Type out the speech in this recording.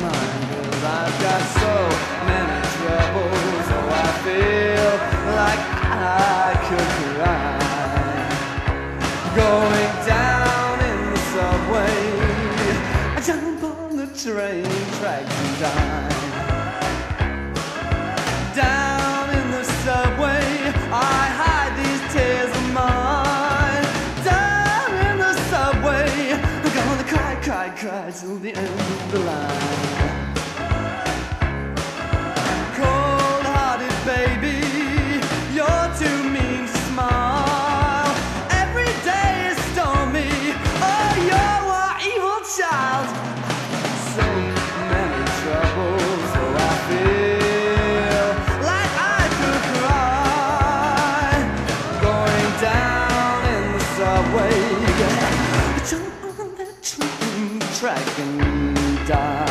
mine. Cause I've got so many troubles. Oh, I feel like I could cry. Going down in the subway. I jump on the train tracks and die. Cry, till the end of the line. Cold hearted baby, you're too mean to smile. Every day is stormy, oh, you're an evil child. So many troubles, so I feel like I could cry. Going down in the subway, jump on that train track and die.